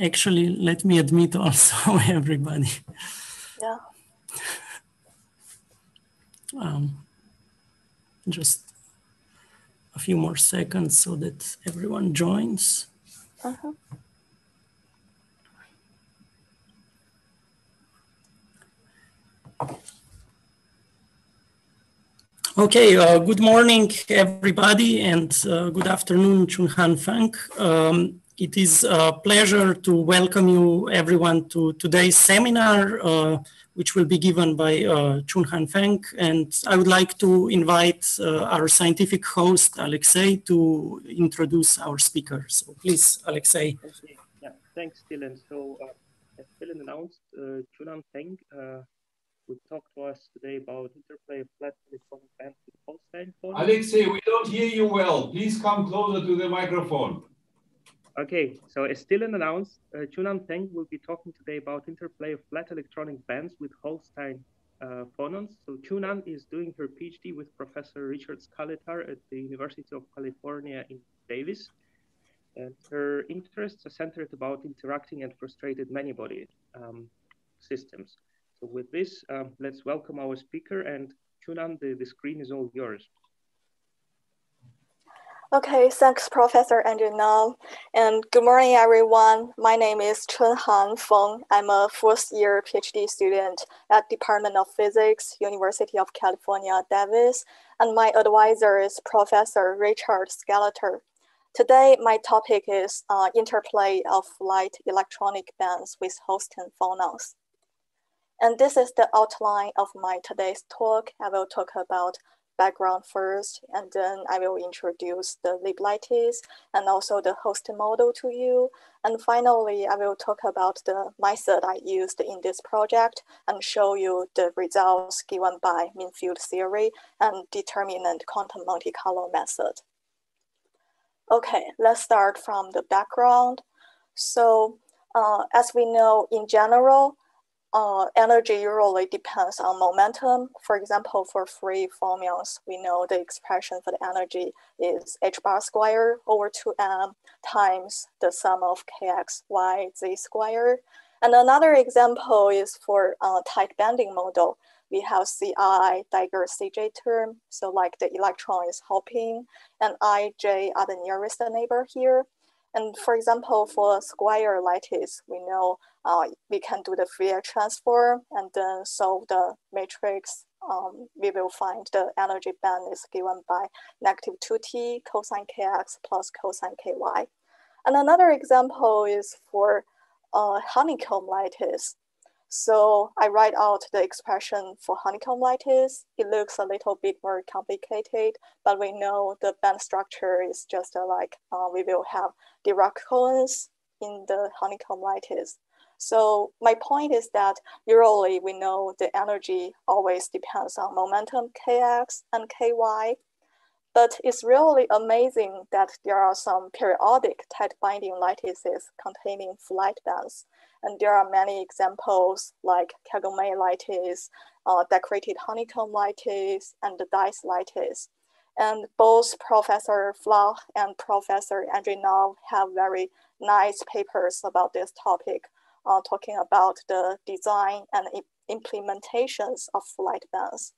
Actually, let me admit also everybody. Yeah. Um, just a few more seconds so that everyone joins. Uh-huh. Okay, uh, good morning, everybody, and uh, good afternoon, Chunhan Feng. Um, it is a pleasure to welcome you, everyone, to today's seminar, uh, which will be given by uh, Chunhan Feng. And I would like to invite uh, our scientific host, Alexei, to introduce our speaker. So please, Alexei. Okay. Yeah, thanks, Dylan. So, uh, as Dylan announced, uh, Chunhan Feng will talk to us today about interplay of flat electronic bands with Holstein phone. Alexei, we don't hear you well. Please come closer to the microphone. Okay, so as Dylan announced, uh, Chunhan Feng will be talking today about interplay of flat electronic bands with Holstein uh, phonons. So Chunhan is doing her PhD with Professor Richard Scalettar at the University of California in Davis. And her interests are centered about interacting and frustrated many-body um, systems. So with this, um, let's welcome our speaker and Chunhan, the, the screen is all yours. Okay, thanks, Professor Andreanov. And good morning, everyone. My name is Chunhan Feng. I'm a fourth year PhD student at Department of Physics, University of California, Davis. And my advisor is Professor Richard Scalettar. Today, my topic is uh, interplay of light electronic bands with Holstein phonons. And this is the outline of my today's talk. I will talk about background first, and then I will introduce the Lieb lattice and also the Holstein model to you. And finally, I will talk about the method I used in this project and show you the results given by mean field theory and determinant quantum Monte Carlo method. Okay, let's start from the background. So uh, as we know in general, uh, energy usually depends on momentum. For example, for free fermions, we know the expression for the energy is h bar square over 2m times the sum of kx y z square. And another example is for uh, tight binding model. We have Ci Dagger Cj term, so like the electron is hopping, and Ij are the nearest neighbor here. And for example, for square lattice, we know uh, we can do the Fourier transform and then solve the matrix. Um, we will find the energy band is given by negative 2t cosine kx plus cosine ky. And another example is for uh, honeycomb lattice. So I write out the expression for honeycomb lattice. It looks a little bit more complicated, but we know the band structure is just uh, like uh, we will have Dirac cones in the honeycomb lattice. So my point is that usually we know the energy always depends on momentum kx and ky, but it's really amazing that there are some periodic tight binding lattices containing flat bands. And there are many examples like Kagome lattice, uh, decorated honeycomb lattice, and the dice lattice. And both Professor Flach and Professor Andreanov have very nice papers about this topic, uh, talking about the design and implementations of flat bands.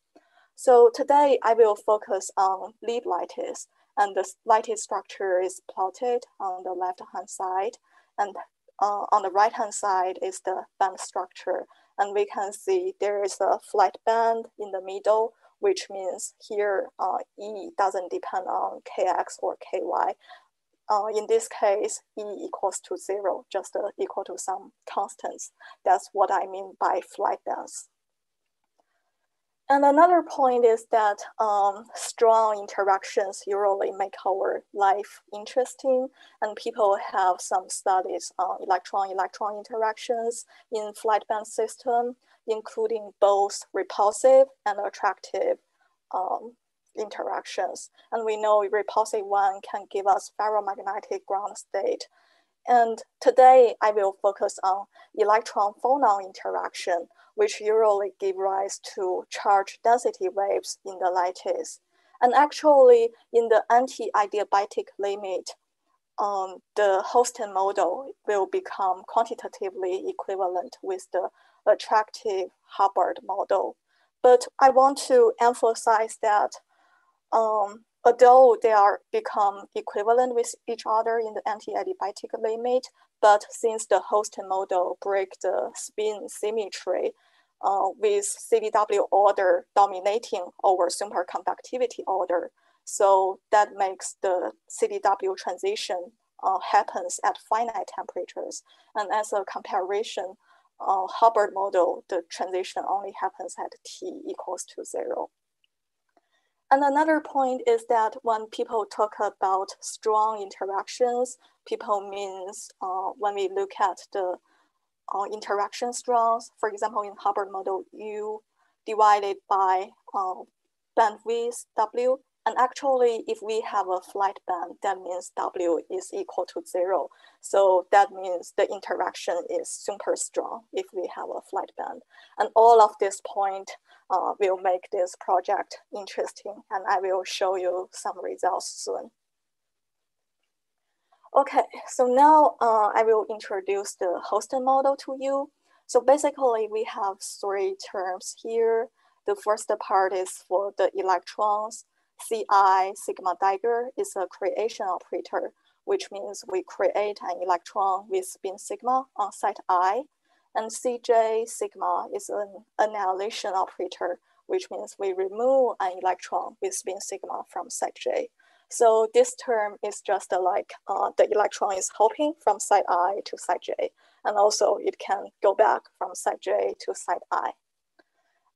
So today I will focus on Lieb lattice, and the lattice structure is plotted on the left-hand side, and uh, on the right-hand side is the band structure. And we can see there is a flat band in the middle, which means here uh, E doesn't depend on Kx or Ky. Uh, in this case, E equals to zero, just uh, equal to some constants. That's what I mean by flat bands. And another point is that um, strong interactions usually make our life interesting, and people have some studies on electron-electron interactions in flat band system, including both repulsive and attractive um, interactions. And we know repulsive one can give us ferromagnetic ground state. And today I will focus on electron-phonon interaction, which usually give rise to charge density waves in the lattice. And actually, in the anti-adiabatic limit, um, the Holstein model will become quantitatively equivalent with the attractive Hubbard model. But I want to emphasize that um, although they are become equivalent with each other in the anti-adiabatic limit, but since the Holstein model break the spin symmetry uh, with CDW order dominating over superconductivity order, so that makes the CDW transition uh, happens at finite temperatures. And as a comparison, uh, Hubbard model, the transition only happens at T equals to zero. And another point is that when people talk about strong interactions, people means uh, when we look at the uh, interaction strongs, for example, in Hubbard model, U divided by uh, bandwidth W and actually, if we have a flat band, that means W is equal to zero. So that means the interaction is super strong if we have a flat band. And all of this point uh, will make this project interesting. And I will show you some results soon. Okay, so now uh, I will introduce the Holstein model to you. So basically we have three terms here. The first part is for the electrons. Ci sigma Dagger is a creation operator, which means we create an electron with spin sigma on site i. And Cj sigma is an annihilation operator, which means we remove an electron with spin sigma from site j. So this term is just like uh, the electron is hopping from site i to site j. And also it can go back from site j to site i.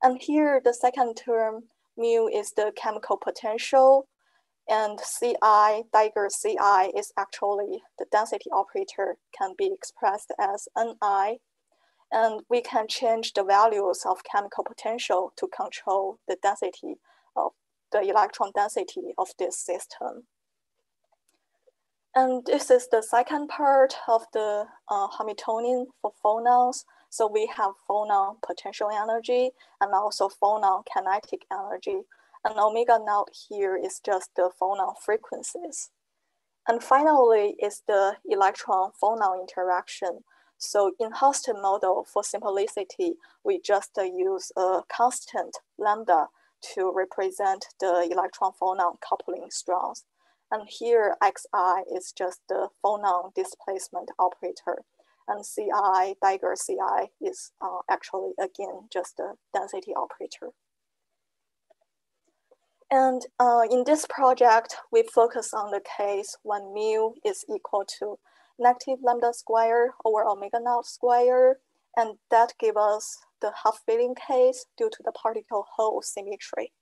And here the second term mu is the chemical potential, and Ci, Dagger Ci is actually the density operator can be expressed as Ni. And we can change the values of chemical potential to control the density of the electron density of this system. And this is the second part of the uh, Hamiltonian for phonons. So we have phonon potential energy and also phonon kinetic energy. And omega naught here is just the phonon frequencies. And finally is the electron phonon interaction. So in Holstein model, for simplicity, we just use a constant lambda to represent the electron phonon coupling strength. And here xi is just the phonon displacement operator and CI, Dagger CI is uh, actually, again, just a density operator. And uh, in this project, we focus on the case when mu is equal to negative lambda square over omega naught square, and that gives us the half filling case due to the particle hole symmetry.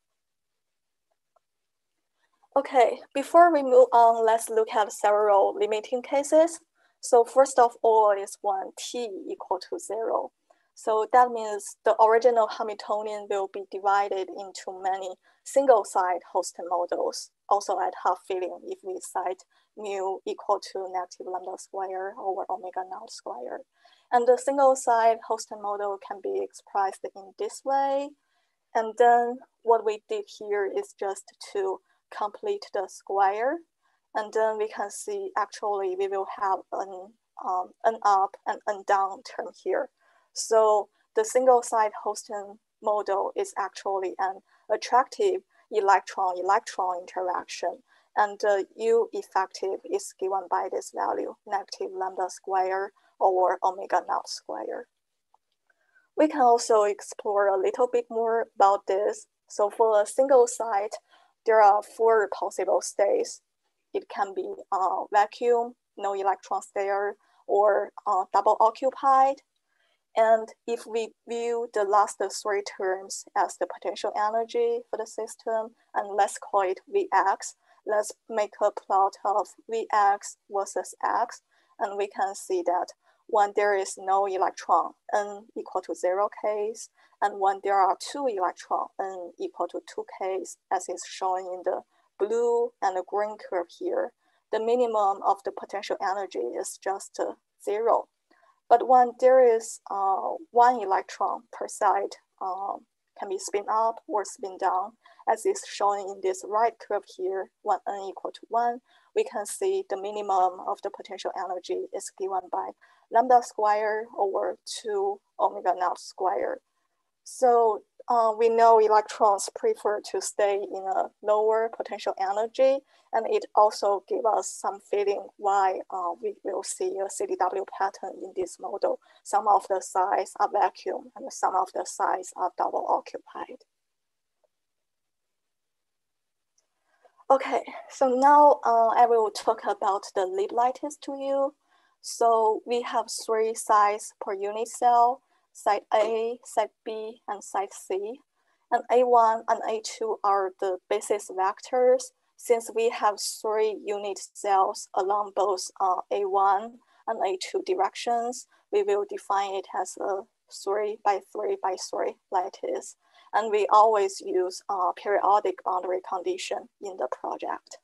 Okay, before we move on, let's look at several limiting cases. So first of all is when t equal to zero. So that means the original Hamiltonian will be divided into many single side Holstein models, also at half filling if we cite mu equal to negative lambda square over omega naught square. And the single side Holstein model can be expressed in this way. And then what we did here is just to complete the square and then we can see actually we will have an, um, an up and an down term here. So the single side Holstein model is actually an attractive electron-electron interaction. And the U effective is given by this value, negative lambda square over omega naught square. We can also explore a little bit more about this. So for a single site, there are four possible states it can be uh, vacuum, no electrons there, or uh, double occupied. And if we view the last three terms as the potential energy for the system, and let's call it Vx, let's make a plot of Vx versus x, and we can see that when there is no electron, n equal to zero case, and when there are two electron, n equal to two case, as is shown in the blue and the green curve here, the minimum of the potential energy is just uh, zero. But when there is uh, one electron per side, um, can be spin up or spin down, as is shown in this right curve here, when n equal to one, we can see the minimum of the potential energy is given by lambda square over 2 omega naught square. So uh, we know electrons prefer to stay in a lower potential energy, and it also gives us some feeling why uh, we will see a CDW pattern in this model. Some of the sites are vacuum, and some of the sites are double occupied. Okay, so now uh, I will talk about the lattice to you. So we have three sites per unit cell, site A, site B, and site C. And A1 and A2 are the basis vectors. Since we have three unit cells along both uh, A1 and A2 directions, we will define it as a three by three by three lattice. And we always use uh, periodic boundary condition in the project.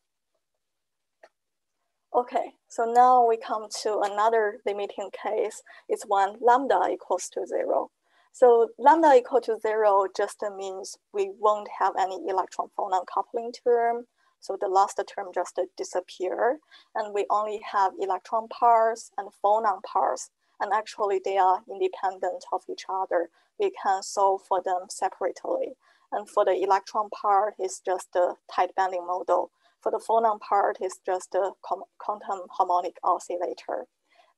Okay, so now we come to another limiting case. It's when lambda equals to zero. So lambda equal to zero just means we won't have any electron phonon coupling term. So the last term just disappear and we only have electron pairs and phonon pairs. And actually they are independent of each other. We can solve for them separately. And for the electron part, it's just the tight binding model for the phonon part, it's just a quantum harmonic oscillator.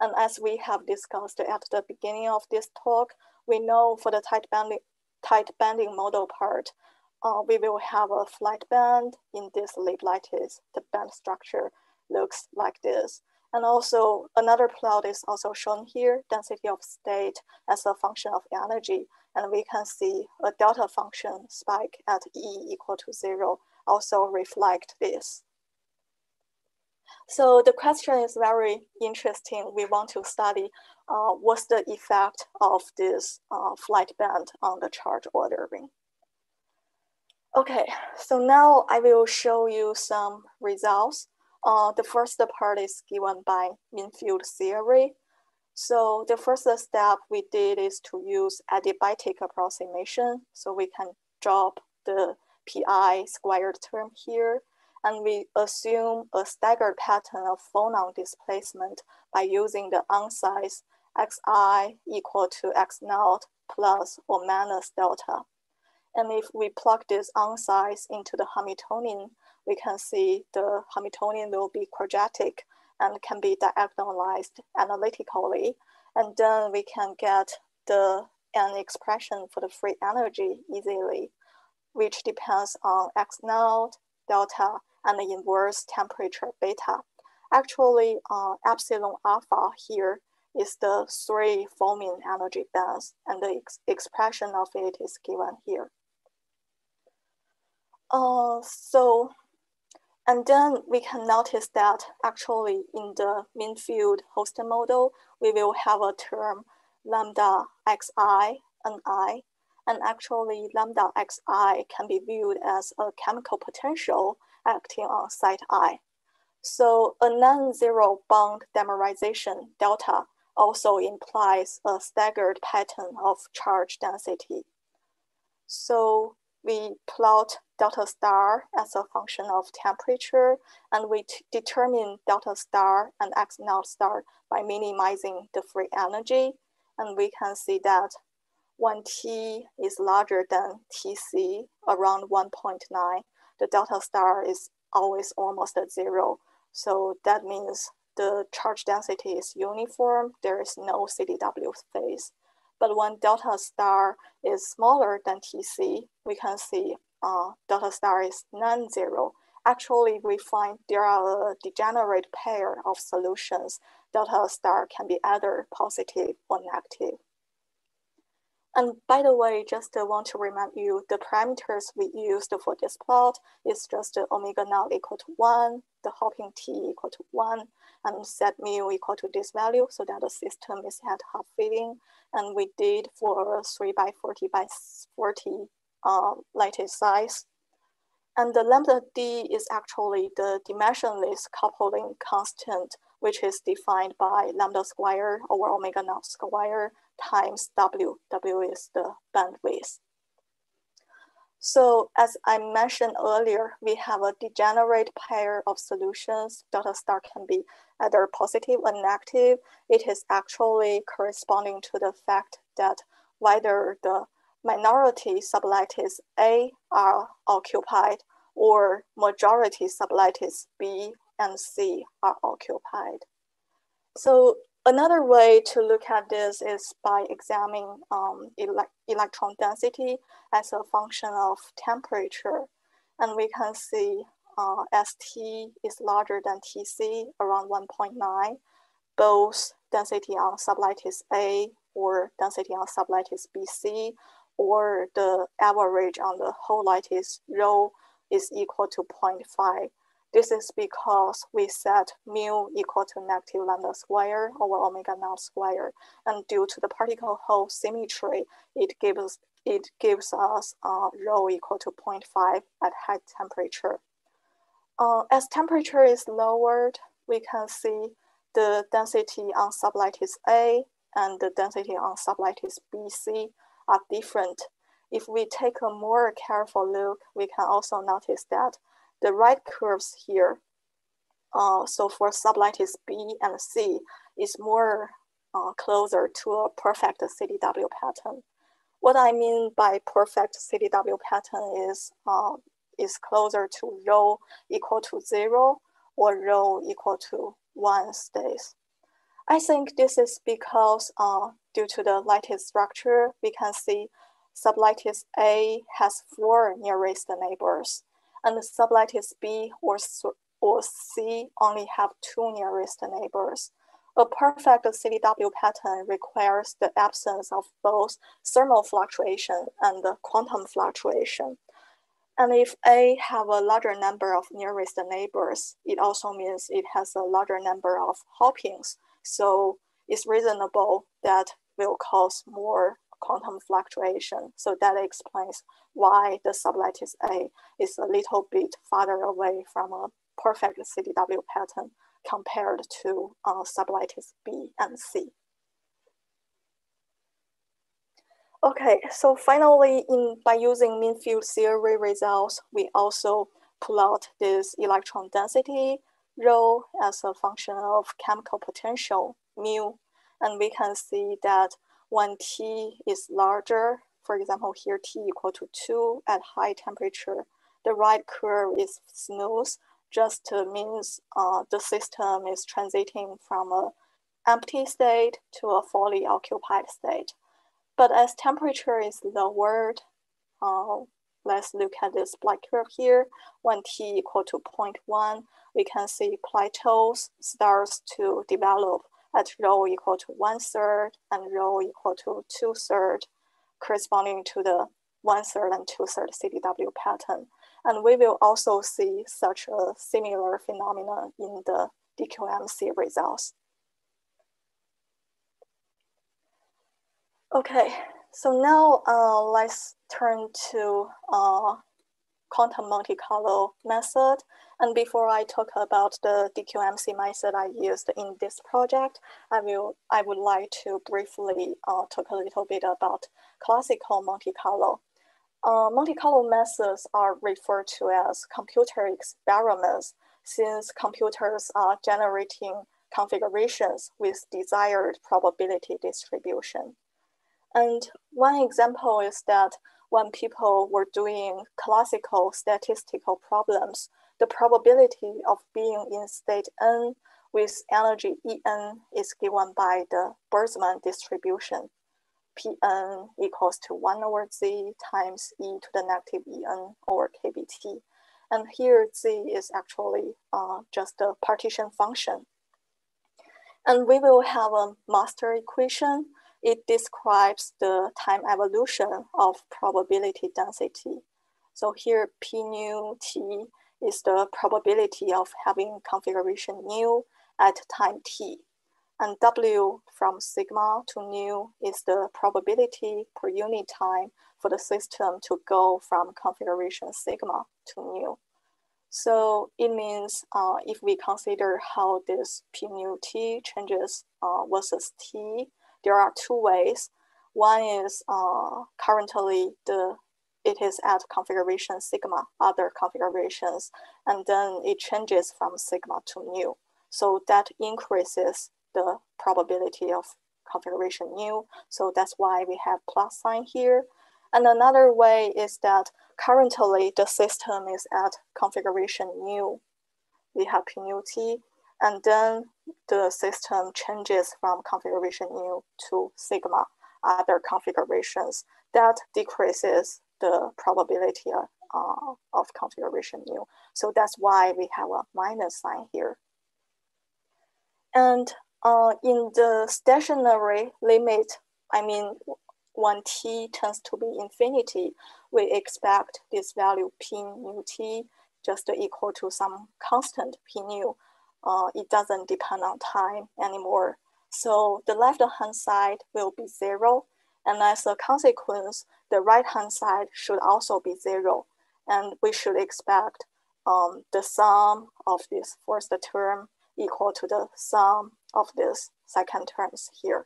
And as we have discussed at the beginning of this talk, we know for the tight binding, tight binding model part, uh, we will have a flat band in this lattice. The band structure looks like this. And also another plot is also shown here, density of state as a function of energy. And we can see a delta function spike at E equal to zero also reflect this. So the question is very interesting. We want to study uh, what's the effect of this uh, flat band on the charge ordering. Okay, so now I will show you some results. Uh, the first part is given by mean field theory. So the first step we did is to use adiabatic approximation. So we can drop the pi squared term here, and we assume a staggered pattern of phonon displacement by using the ansatz xi equal to x naught plus or minus delta. And if we plug this ansatz into the Hamiltonian, we can see the Hamiltonian will be quadratic and can be diagonalized analytically. And then we can get the an expression for the free energy easily which depends on x naught, delta, and the inverse temperature beta. Actually, uh, epsilon alpha here is the three fermion energy bands, and the ex expression of it is given here. Uh, so, and then we can notice that actually in the mean field Holstein model, we will have a term lambda xi and i and actually lambda xi can be viewed as a chemical potential acting on site i. So a non-zero bond dimerization delta also implies a staggered pattern of charge density. So we plot delta star as a function of temperature, and we determine delta star and x naught star by minimizing the free energy. And we can see that when T is larger than Tc, around 1.9, the delta star is always almost at zero. So that means the charge density is uniform. There is no CDW phase. But when delta star is smaller than Tc, we can see uh, delta star is non-zero. Actually, we find there are a degenerate pair of solutions. Delta star can be either positive or negative. And by the way, just uh, want to remind you, the parameters we used for this plot is just uh, omega naught equal to one, the hopping t equal to one, and set mu equal to this value so that the system is at half filling. And we did for three by 40 by 40 uh, lattice size. And the lambda d is actually the dimensionless coupling constant, which is defined by lambda square over omega naught square times W. W is the bandwidth. So as I mentioned earlier, we have a degenerate pair of solutions. Delta star can be either positive or negative. It is actually corresponding to the fact that whether the minority sublattice A are occupied or majority sublattice B and C are occupied. So another way to look at this is by examining um, ele electron density as a function of temperature. And we can see uh, ST is larger than TC, around 1.9. Both density on sublattice A or density on sublattice BC or the average on the whole lattice rho is equal to 0.5. This is because we set mu equal to negative lambda square over omega naught square. And due to the particle hole symmetry, it gives, it gives us uh, rho equal to 0.5 at high temperature. Uh, as temperature is lowered, we can see the density on sublattice A and the density on sublattice BC are different. If we take a more careful look, we can also notice that the right curves here, uh, so for sublattice B and C, is more uh, closer to a perfect CDW pattern. What I mean by perfect CDW pattern is, uh, is closer to rho equal to zero or rho equal to one states. I think this is because uh, due to the lattice structure, we can see sublattice A has four nearest neighbors, and the sublattice B or, or C only have two nearest neighbors. A perfect CDW pattern requires the absence of both thermal fluctuation and the quantum fluctuation. And if A have a larger number of nearest neighbors, it also means it has a larger number of hoppings. So it's reasonable that will cause more quantum fluctuation. So that explains why the sublattice A is a little bit farther away from a perfect CDW pattern compared to uh, sublattice B and C. Okay, so finally, in by using mean field theory results, we also pull out this electron density rho as a function of chemical potential mu, and we can see that when T is larger, for example, here T equal to two at high temperature, the right curve is smooth, just means uh, the system is transiting from a empty state to a fully occupied state. But as temperature is lowered, uh, let's look at this black curve here. When T equal to 0.1, we can see plateaus starts to develop at rho equal to one third and rho equal to two third, corresponding to the one third and two third CDW pattern. And we will also see such a similar phenomenon in the DQMC results. Okay, so now uh, let's turn to uh, quantum Monte Carlo method. And before I talk about the DQMC method I used in this project, I will I would like to briefly uh, talk a little bit about classical Monte Carlo. Uh, Monte Carlo methods are referred to as computer experiments since computers are generating configurations with desired probability distribution. And one example is that when people were doing classical statistical problems, the probability of being in state n with energy En is given by the Boltzmann distribution. Pn equals to 1 over z times e to the negative En over kBt. And here z is actually uh, just a partition function. And we will have a master equation. It describes the time evolution of probability density. So here P nu t is the probability of having configuration nu at time t. And W from sigma to nu is the probability per unit time for the system to go from configuration sigma to nu. So it means uh, if we consider how this P nu t changes uh, versus t, there are two ways. One is uh, currently the it is at configuration sigma, other configurations, and then it changes from sigma to nu. So that increases the probability of configuration nu. So that's why we have plus sign here. And another way is that currently the system is at configuration nu. We have p nu t, and then the system changes from configuration nu to sigma, other configurations. That decreases the probability uh, of configuration nu. So that's why we have a minus sign here. And uh, in the stationary limit, I mean, when t tends to be infinity, we expect this value p nu t just equal to some constant p nu. Uh, it doesn't depend on time anymore. So the left-hand side will be zero. And as a consequence, the right-hand side should also be zero. And we should expect um, the sum of this first term equal to the sum of these second terms here.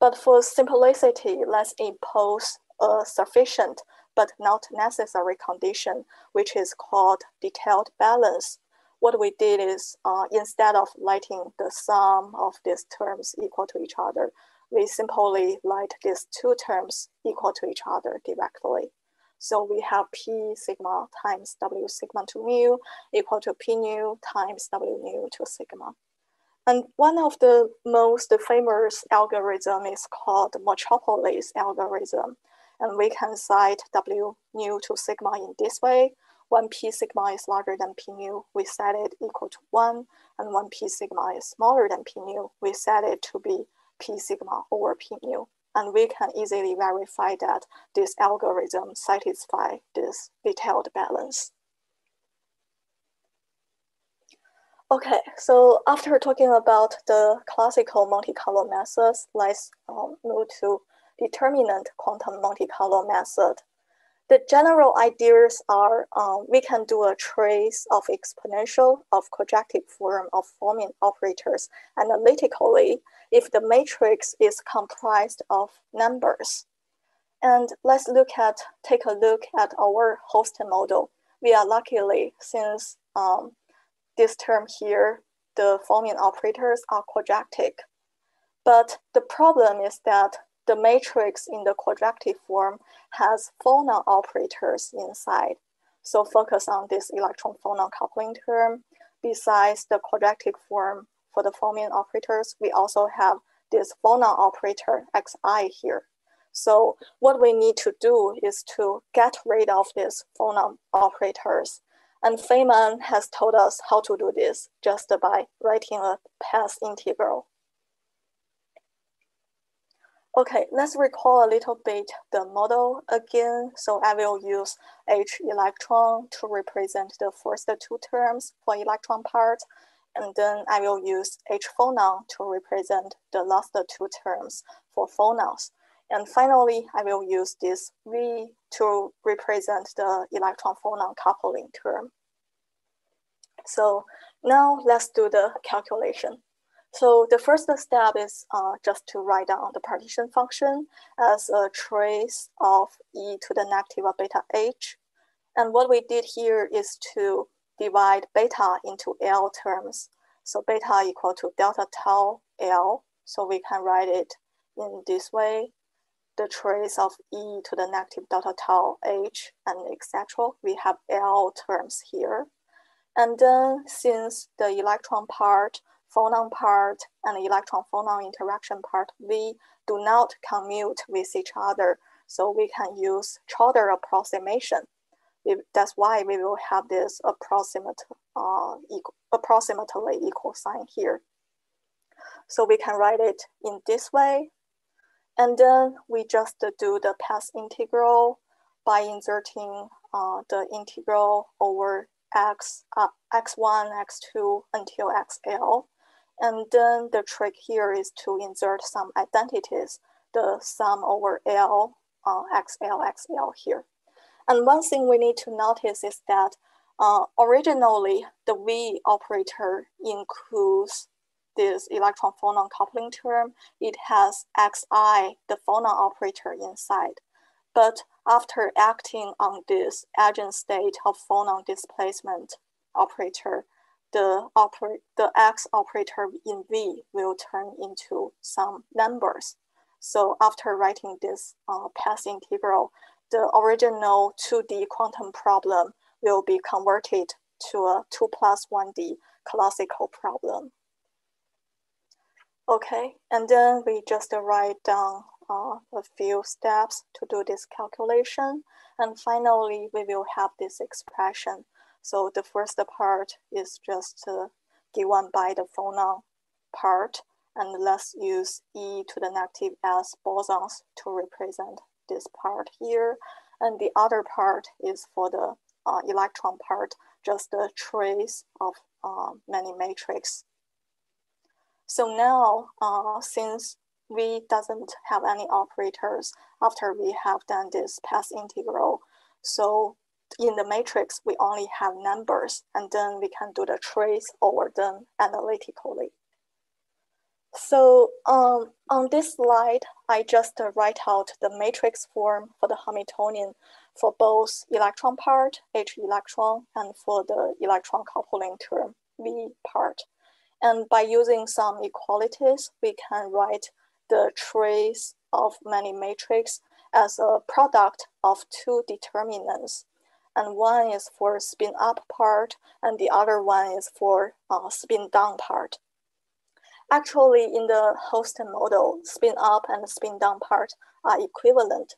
But for simplicity, let's impose a sufficient but not necessary condition, which is called detailed balance. What we did is uh, instead of letting the sum of these terms equal to each other, we simply let these two terms equal to each other directly. So we have P sigma times W sigma to mu equal to P nu times W nu to sigma. And one of the most famous algorithm is called Metropolis algorithm. And we can cite W nu to sigma in this way. When P sigma is larger than P nu, we set it equal to one. And when P sigma is smaller than P nu, we set it to be P sigma over P nu. And we can easily verify that this algorithm satisfies this detailed balance. Okay, so after talking about the classical Monte Carlo methods, let's um, move to determinant quantum Monte Carlo method. The general ideas are um, we can do a trace of exponential of quadratic form of fermion operators analytically if the matrix is comprised of numbers. And let's look at, take a look at our Holstein model. We are luckily, since um, this term here, the fermion operators are quadratic. But the problem is that the matrix in the quadratic form has phonon operators inside. So focus on this electron-phonon coupling term. Besides the quadratic form, for the fermion operators, we also have this phonon operator xi here. So what we need to do is to get rid of these phonon operators. And Feynman has told us how to do this just by writing a path integral. Okay, let's recall a little bit the model again. So I will use H electron to represent the first two terms for electron part and then I will use H phonon to represent the last two terms for phonons. And finally, I will use this V to represent the electron phonon coupling term. So now let's do the calculation. So the first step is uh, just to write down the partition function as a trace of e to the negative of beta h. And what we did here is to divide beta into L terms. So beta equal to delta tau L. So we can write it in this way. The trace of e to the negative delta tau h and etc. We have L terms here. And then since the electron part, phonon part, and electron-phonon interaction part, we do not commute with each other. So we can use Trotter approximation that's why we will have this approximate, uh, equal, approximately equal sign here. So we can write it in this way. And then we just do the path integral by inserting uh, the integral over x, uh, x1, x2 until xl. And then the trick here is to insert some identities, the sum over L, uh, XL, XL here. And one thing we need to notice is that uh, originally the V operator includes this electron phonon coupling term. It has Xi, the phonon operator inside. But after acting on this eigenstate of phonon displacement operator, the, oper the X operator in V will turn into some numbers. So after writing this uh, path integral, the original 2D quantum problem will be converted to a 2 plus 1D classical problem. Okay, and then we just write down uh, a few steps to do this calculation. And finally, we will have this expression. So the first part is just uh, given by the phonon part. And let's use e to the negative s bosons to represent this part here. And the other part is for the uh, electron part, just a trace of uh, many matrix. So now, uh, since V doesn't have any operators after we have done this path integral, so in the matrix, we only have numbers and then we can do the trace over them analytically. So um, on this slide, I just uh, write out the matrix form for the Hamiltonian for both electron part, H electron, and for the electron coupling term, V part. And by using some equalities, we can write the trace of many matrix as a product of two determinants. And one is for spin up part, and the other one is for uh, spin down part. Actually, in the Holstein model, spin up and spin down part are equivalent.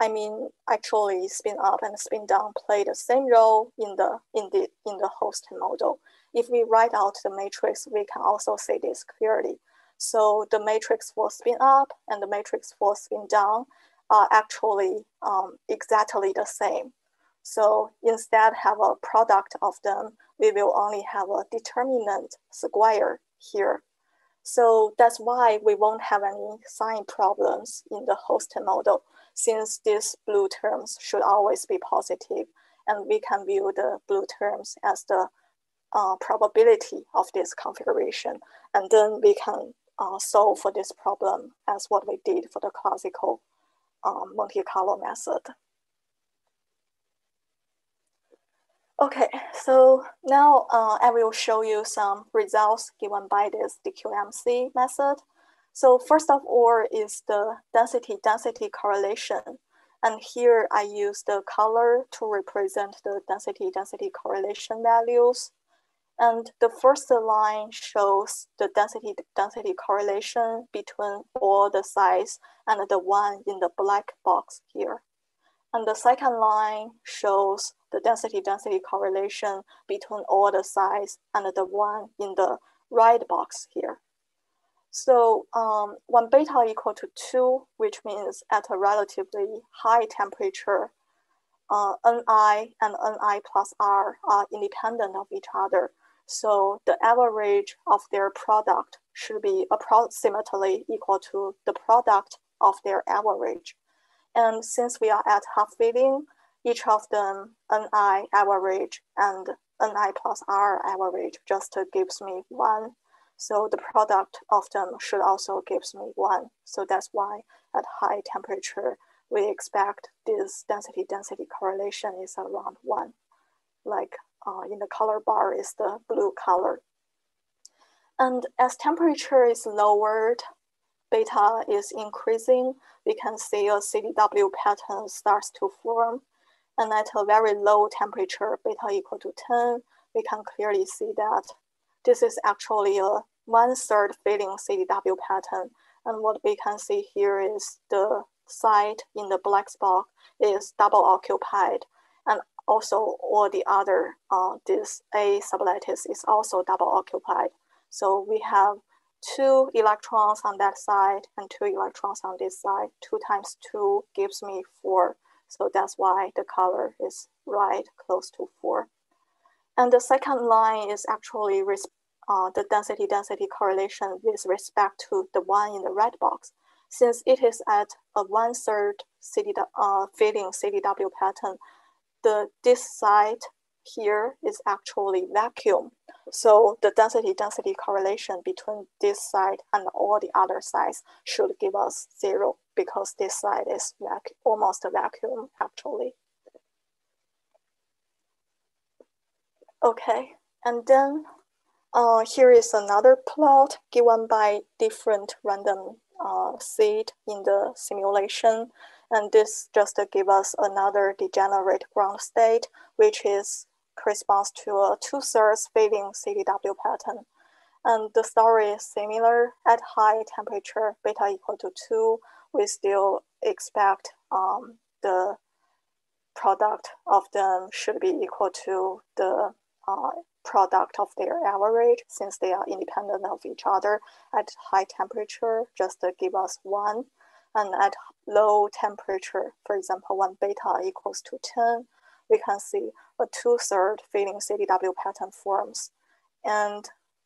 I mean, actually, spin up and spin down play the same role in the in the in the Holstein model. If we write out the matrix, we can also see this clearly. So the matrix for spin up and the matrix for spin down are actually um, exactly the same. So instead have a product of them, we will only have a determinant square here so that's why we won't have any sign problems in the Holstein model, since these blue terms should always be positive, and we can view the blue terms as the uh, probability of this configuration, and then we can uh, solve for this problem as what we did for the classical um, Monte Carlo method. Okay, so now uh, I will show you some results given by this DQMC method. So first of all is the density-density correlation. And here I use the color to represent the density-density correlation values. And the first line shows the density-density correlation between all the size and the one in the black box here. And the second line shows the density-density correlation between all the size and the one in the right box here. So um, when beta equal to two, which means at a relatively high temperature, uh, Ni and Ni plus R are independent of each other. So the average of their product should be approximately equal to the product of their average. And since we are at half filling, each of them Ni average and Ni plus R average just gives me one. So the product of them should also gives me one. So that's why at high temperature, we expect this density-density correlation is around one. Like uh, in the color bar is the blue color. And as temperature is lowered, beta is increasing, we can see a CDW pattern starts to form. And at a very low temperature, beta equal to 10, we can clearly see that this is actually a one third filling CDW pattern. And what we can see here is the site in the black spot is double occupied. And also all the other, uh, this A sublattice is also double occupied. So we have two electrons on that side and two electrons on this side. Two times two gives me four. So that's why the color is right close to four. And the second line is actually uh, the density-density correlation with respect to the one in the red box. Since it is at a one-third CD, uh, filling CDW pattern, the, this side here is actually vacuum. So the density-density correlation between this side and all the other sides should give us zero because this side is vac almost a vacuum actually. Okay, and then uh, here is another plot given by different random uh, seed in the simulation. And this just give us another degenerate ground state, which is corresponds to a two-thirds filling CDW pattern. And the story is similar at high temperature, beta equal to two, we still expect um, the product of them should be equal to the uh, product of their average since they are independent of each other at high temperature, just to give us one. And at low temperature, for example, when beta equals to 10, we can see a two-third filling CDW pattern forms. And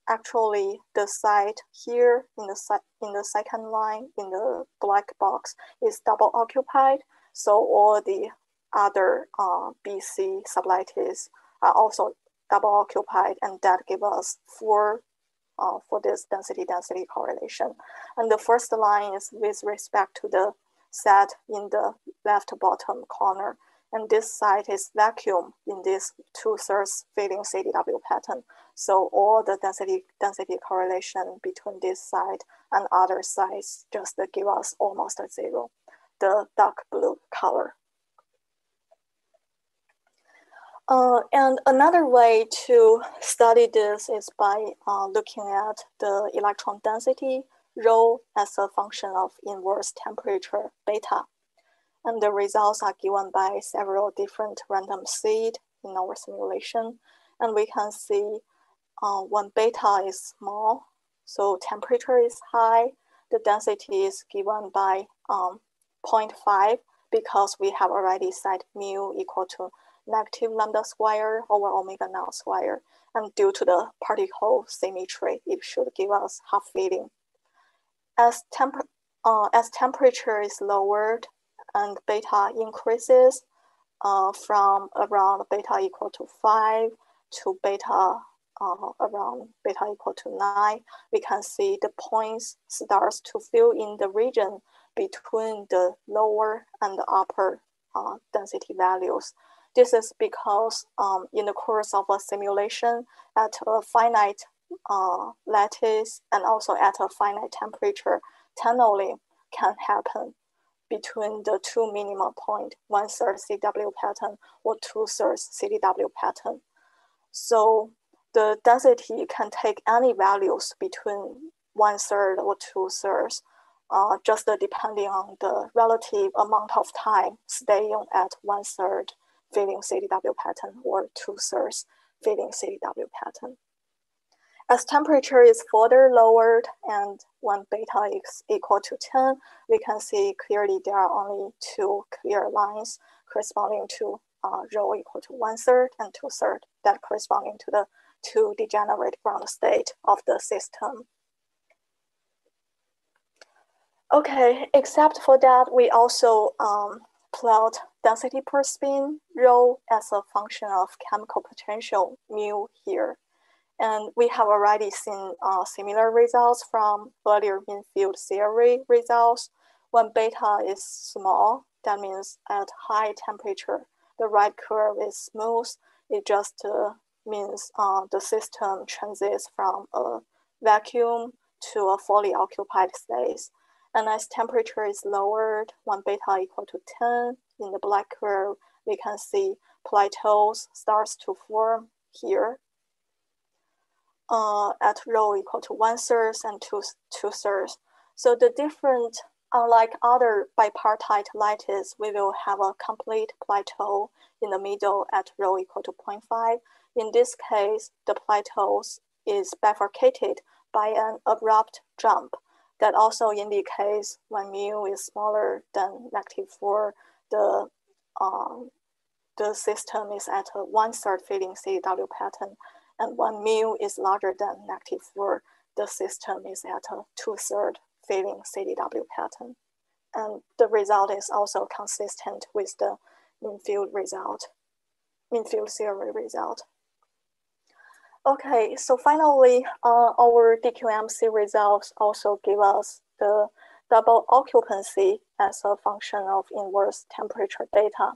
actually the site here in the, in the second line in the black box is double occupied. So all the other uh, BC sublattice are also double occupied and that gives us four uh, for this density-density correlation. And the first line is with respect to the set in the left bottom corner. And this site is vacuum in this two-thirds filling CDW pattern. So all the density density correlation between this site and other sites just give us almost a zero, the dark blue color. Uh, and another way to study this is by uh, looking at the electron density rho as a function of inverse temperature beta. And the results are given by several different random seed in our simulation. And we can see uh, when beta is small, so temperature is high, the density is given by um, 0.5 because we have already set mu equal to negative lambda square over omega naught square. And due to the particle symmetry, it should give us half filling. As, temp uh, as temperature is lowered and beta increases uh, from around beta equal to 5 to beta uh, around beta equal to 9, we can see the points starts to fill in the region between the lower and the upper uh, density values. This is because um, in the course of a simulation at a finite uh, lattice and also at a finite temperature, tunneling can happen between the two minimum point, one third CDW pattern or two thirds CDW pattern. So the density can take any values between one third or two thirds, uh, just depending on the relative amount of time staying at one third filling CDW pattern or two thirds filling CDW pattern. As temperature is further lowered and when beta is equal to 10, we can see clearly there are only two clear lines corresponding to uh, rho equal to one third and two third that corresponding to the two degenerate ground state of the system. Okay, except for that, we also um, plot density per spin rho as a function of chemical potential mu here. And we have already seen uh, similar results from earlier mean field theory results. When beta is small, that means at high temperature, the right curve is smooth. It just uh, means uh, the system transits from a vacuum to a fully occupied space. And as temperature is lowered, when beta equal to 10, in the black curve, we can see plateaus starts to form here uh, at rho equal to one third and two, two thirds. So the different, unlike other bipartite lattice, we will have a complete plateau in the middle at rho equal to 0.5 in this case, the plateau is bifurcated by an abrupt jump that also indicates when mu is smaller than negative 4, the, um, the system is at a one-third filling CDW pattern. And when mu is larger than negative 4, the system is at a two-third filling CDW pattern. And the result is also consistent with the mean field result, mean field theory result. Okay, so finally, uh, our DQMC results also give us the double occupancy as a function of inverse temperature beta.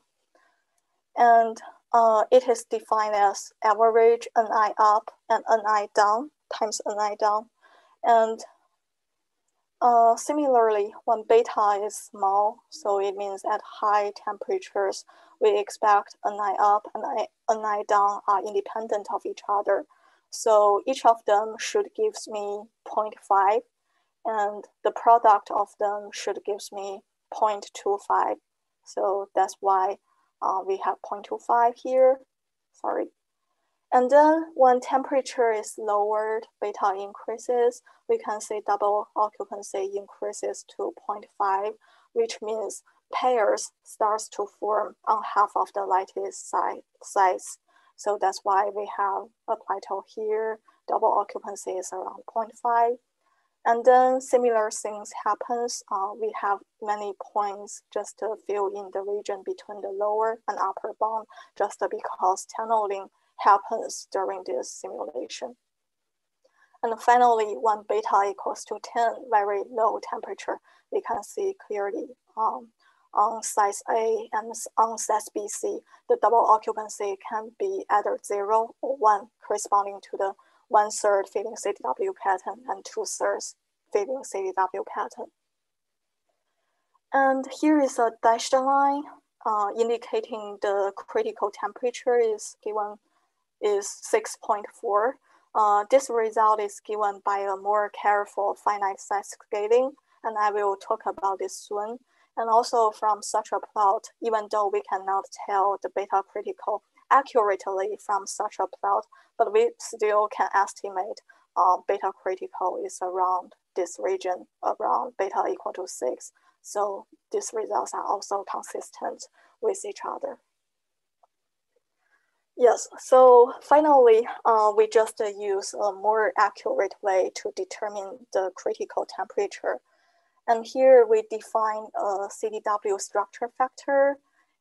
And uh, it is defined as average Ni up and Ni down times Ni down. And uh, similarly, when beta is small, so it means at high temperatures, we expect Ni up and Ni down are independent of each other. So each of them should gives me 0.5 and the product of them should gives me 0.25. So that's why uh, we have 0.25 here, sorry. And then when temperature is lowered, beta increases, we can see double occupancy increases to 0.5, which means pairs starts to form on half of the lattice size. So that's why we have a plateau here. Double occupancy is around 0.5. And then similar things happens. Uh, we have many points just to fill in the region between the lower and upper bound, just because tunneling happens during this simulation. And finally, when beta equals to 10, very low temperature, we can see clearly um, on size A and on size BC, the double occupancy can be either zero or one, corresponding to the one third filling CDW pattern and two thirds filling CDW pattern. And here is a dashed line uh, indicating the critical temperature is given is 6.4. Uh, this result is given by a more careful finite size scaling, and I will talk about this soon. And also from such a plot, even though we cannot tell the beta critical accurately from such a plot, but we still can estimate uh, beta critical is around this region, around beta equal to six. So these results are also consistent with each other. Yes, so finally, uh, we just uh, use a more accurate way to determine the critical temperature. And here we define a CDW structure factor,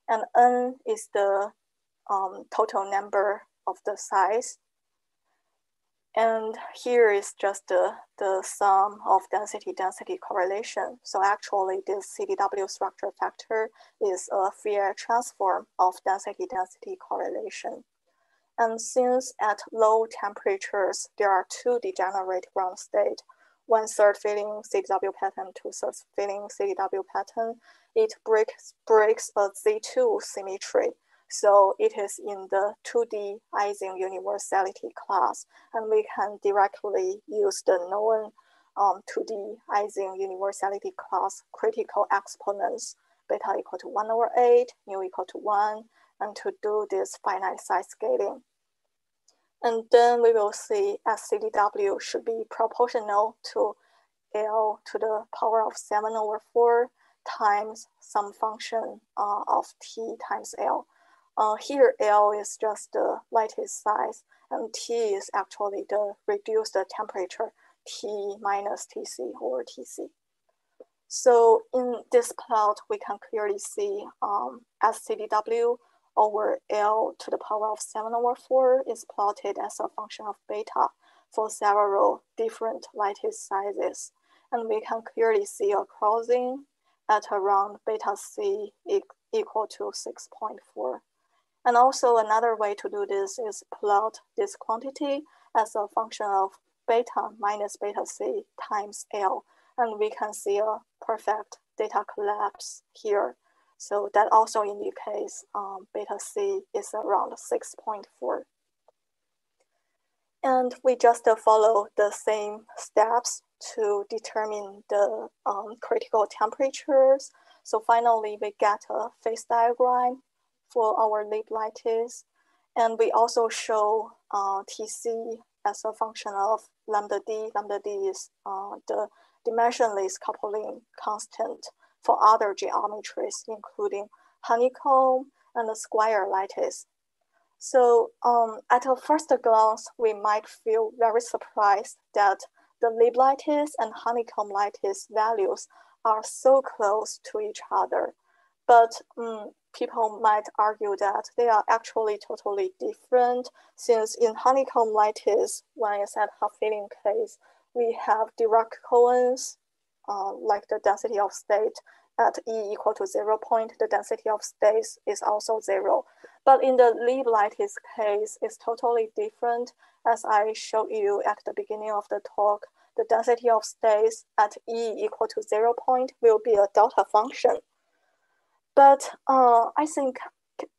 and N is the um, total number of the size. And here is just the, the sum of density-density correlation. So actually this CDW structure factor is a Fourier transform of density-density correlation. And since at low temperatures, there are two degenerate ground state, one third filling CDW pattern, two thirds filling CDW pattern, it breaks, breaks a Z2 symmetry so it is in the 2D Ising universality class, and we can directly use the known um, 2D Ising universality class critical exponents, beta equal to 1 over 8, nu equal to 1, and to do this finite size scaling. And then we will see SCDW should be proportional to L to the power of 7 over 4 times some function uh, of T times L. Uh, here, L is just the lattice size, and T is actually the reduced temperature, T minus TC or TC. So in this plot, we can clearly see um, SCDW over L to the power of 7 over 4 is plotted as a function of beta for several different lattice sizes. And we can clearly see a crossing at around beta C equal to 6.4. And also another way to do this is plot this quantity as a function of beta minus beta C times L. And we can see a perfect data collapse here. So that also indicates um, beta C is around 6.4. And we just uh, follow the same steps to determine the um, critical temperatures. So finally, we get a phase diagram for our Lieb lattice. And we also show uh, TC as a function of lambda d. Lambda d is uh, the dimensionless coupling constant for other geometries, including honeycomb and the square lattice. So um, at a first glance, we might feel very surprised that the Lieb lattice and honeycomb lattice values are so close to each other. But um, people might argue that they are actually totally different since in honeycomb lattice, when it's at half filling case, we have Dirac cones uh, like the density of state at E equal to zero point, the density of states is also zero. But in the Lieb lattice case, it's totally different. As I showed you at the beginning of the talk, the density of states at E equal to zero point will be a delta function. But uh, I think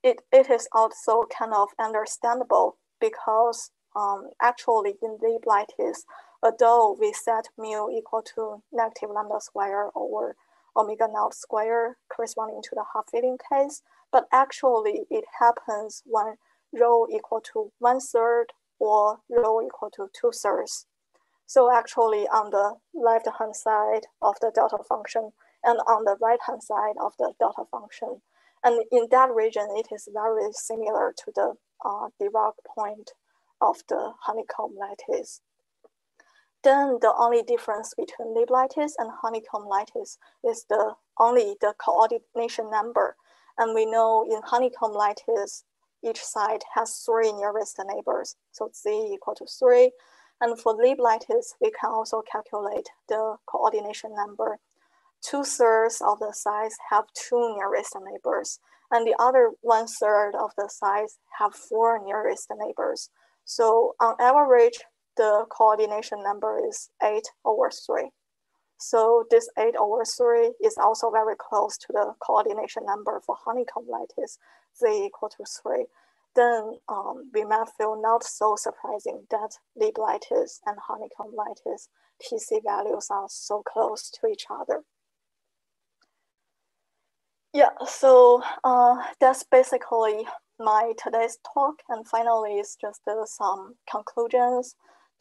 it, it is also kind of understandable because um, actually in Lieb lattice, although we set mu equal to negative lambda square over omega naught square corresponding to the half filling case, but actually it happens when rho equal to one third or rho equal to two thirds. So actually on the left hand side of the delta function and on the right hand side of the delta function. And in that region, it is very similar to the uh, Dirac point of the honeycomb lattice. Then the only difference between Lieb lattice and honeycomb lattice is the only the coordination number. And we know in honeycomb lattice, each side has three nearest neighbors. So z equal to three. And for Lieb lattice, we can also calculate the coordination number. Two thirds of the sides have two nearest neighbors, and the other one third of the sides have four nearest neighbors. So on average, the coordination number is 8 over 3. So this 8 over 3 is also very close to the coordination number for honeycomb lattice, z equal to 3. Then um, we might feel not so surprising that Lieb lattice and honeycomb lattice TC values are so close to each other. Yeah, so uh, that's basically my today's talk. And finally, it's just uh, some conclusions.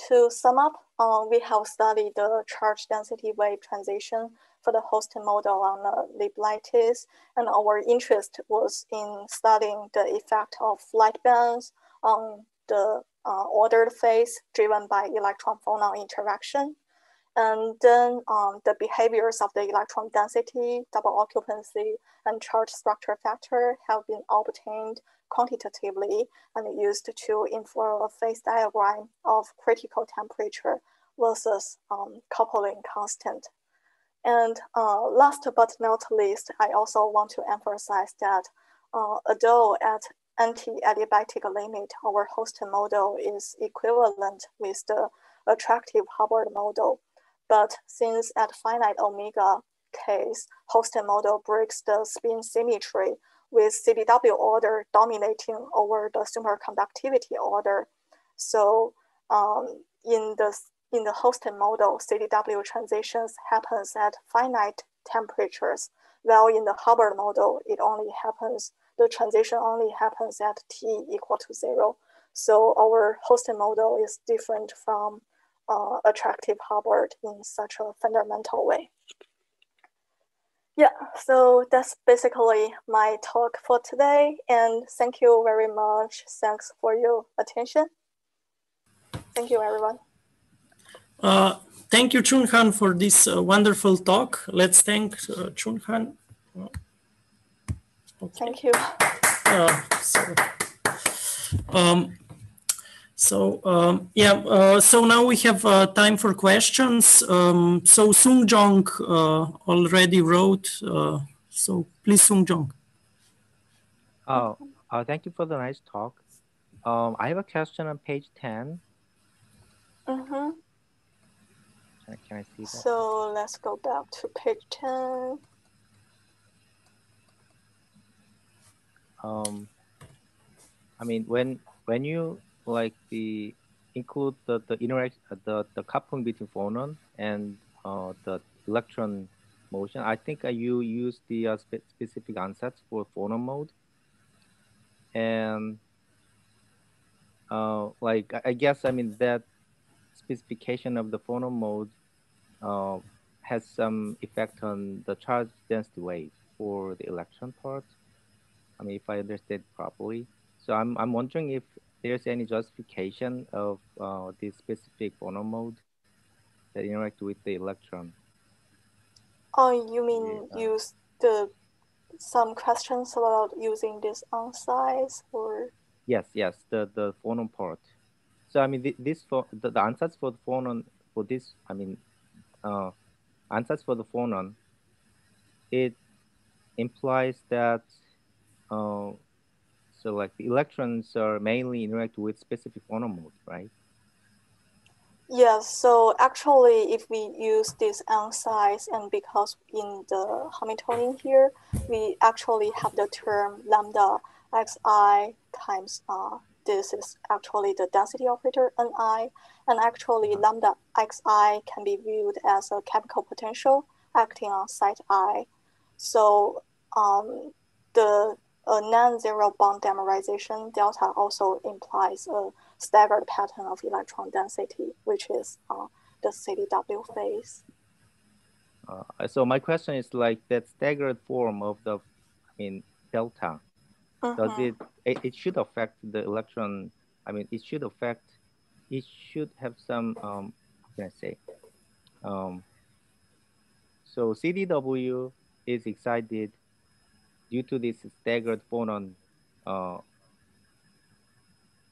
To sum up, uh, we have studied the charge density wave transition for the host model on the Lieb lattice, and our interest was in studying the effect of flat bands on the uh, ordered phase driven by electron-phonon interaction. And then um, the behaviors of the electron density, double occupancy, and charge structure factor have been obtained quantitatively and used to infer a phase diagram of critical temperature versus um, coupling constant. And uh, last but not least, I also want to emphasize that uh, although at anti-adiabatic limit, our host model is equivalent with the attractive Hubbard model. But since at finite omega case, host model breaks the spin symmetry with CDW order dominating over the superconductivity order. So um, in the in the host model, CDW transitions happens at finite temperatures, while in the Hubbard model, it only happens, the transition only happens at T equal to zero. So our host model is different from uh, attractive Hubbard in such a fundamental way. Yeah, so that's basically my talk for today. And thank you very much. Thanks for your attention. Thank you, everyone. Uh, thank you, Chunhan, for this uh, wonderful talk. Let's thank uh, Chunhan. Okay. Thank you. Uh, so, um, so um, yeah, uh, so now we have uh, time for questions. Um, so Sung Jong uh, already wrote. Uh, so please, Sung Jong. Oh, uh, thank you for the nice talk. Um, I have a question on page 10. Mm-hmm. Can, can I see that? So let's go back to page 10. Um, I mean, when when you like the include the the interact the the coupling between phonon and uh, the electron motion. I think uh, you use the uh, spe specific ansatz for phonon mode, and uh, like I guess I mean that specification of the phonon mode uh, has some effect on the charge density wave for the electron part. I mean, if I understand properly. So I'm, I'm wondering if there's any justification of uh, this specific phonon mode that interact with the electron. Oh, you mean yeah. use the some questions about using this ansatz or? Yes, yes, the the phonon part. So I mean, this for the, the ansatz for the phonon for this, I mean, uh, ansatz for the phonon, it implies that uh, so like the electrons are mainly interact with specific phonon mode, right? Yes, so actually if we use this ansatz and because in the Hamiltonian here, we actually have the term lambda xi times uh, this is actually the density operator ni, and actually lambda xi can be viewed as a chemical potential acting on site i. So um, the a non-zero bond dimerization delta also implies a staggered pattern of electron density, which is uh, the CDW phase. Uh, so my question is like that staggered form of the, I mean, delta, mm-hmm. does it, it, it, should affect the electron, I mean, it should affect, it should have some, um, how can I say, um, so CDW is excited due to this staggered phonon, uh,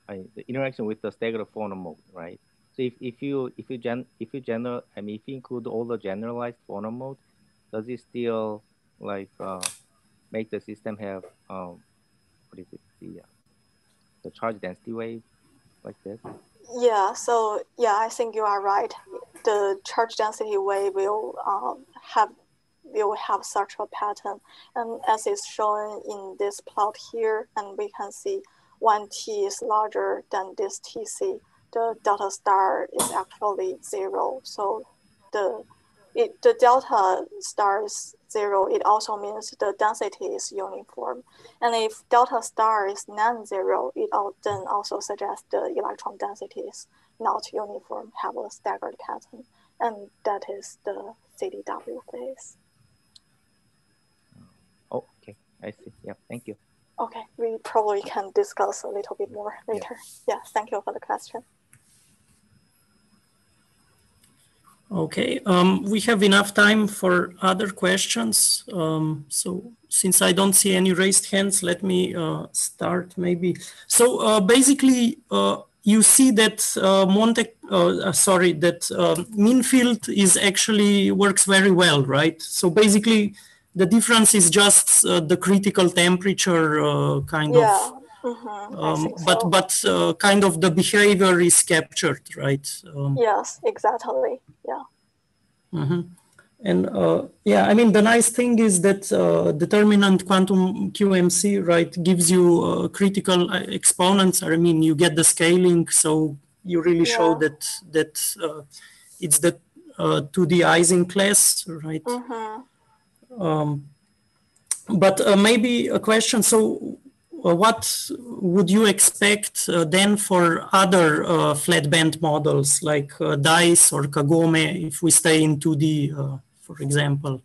I, the interaction with the staggered phonon mode, right? So if, if you if you gen if you general I mean if you include all the generalized phonon mode, does it still like uh, make the system have um, what is it the uh, the charge density wave like this? Yeah. So yeah, I think you are right. The charge density wave will um, have will have such a pattern. And as is shown in this plot here, and we can see when t is larger than this tc, the delta star is actually zero. So the it, the delta star is zero, it also means the density is uniform. And if delta star is non-zero, it then also suggests the electron density is not uniform, have a staggered pattern. And that is the CDW phase. Oh, okay. I see. Yeah, thank you. Okay, we probably can discuss a little bit more later. Yeah, yeah thank you for the question. Okay, um, we have enough time for other questions. Um, so since I don't see any raised hands, let me uh, start maybe. So uh, basically, uh, you see that uh, Monte, uh, uh, sorry, that mean field is actually works very well, right? So basically, the difference is just uh, the critical temperature uh, kind yeah. of mm-hmm. um, but so. but uh, kind of the behavior is captured right um, yes exactly yeah mm-hmm. and uh, yeah i mean the nice thing is that uh, determinant quantum qmc right gives you uh, critical exponents i mean you get the scaling so you really yeah. show that that it's the 2d Ising class right mm-hmm. Um, but uh, maybe a question. So, uh, what would you expect uh, then for other uh, flat band models like uh, DICE or Kagome if we stay in 2D, uh, for example?